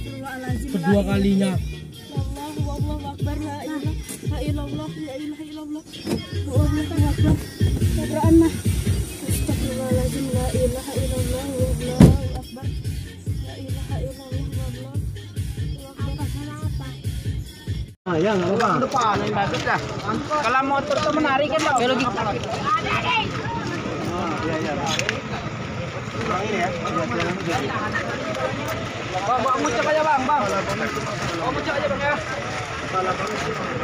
Astagfirullahaladzim. kedua kalinya. Allahu Allahu Akbar la ilaha illallah la ilaha illallah. Allahu Akbar. Quran mah Astagfirullahaladzim la ilaha illallah Allahu Akbar. La ilaha illallah Allahu Akbar. Ah ya nggak apa? Depan yang bagus dah. Kalau motor tuh menarik kan gitu. iya iya. Ini ya. Bang, Bang. Muncak aja Bang ya.